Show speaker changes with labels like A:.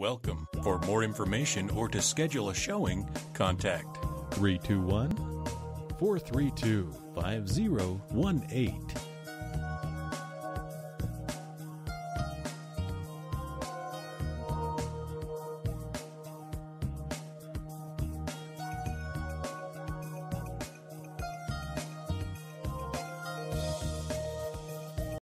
A: Welcome. For more information or to schedule a showing, contact
B: 321 432 5018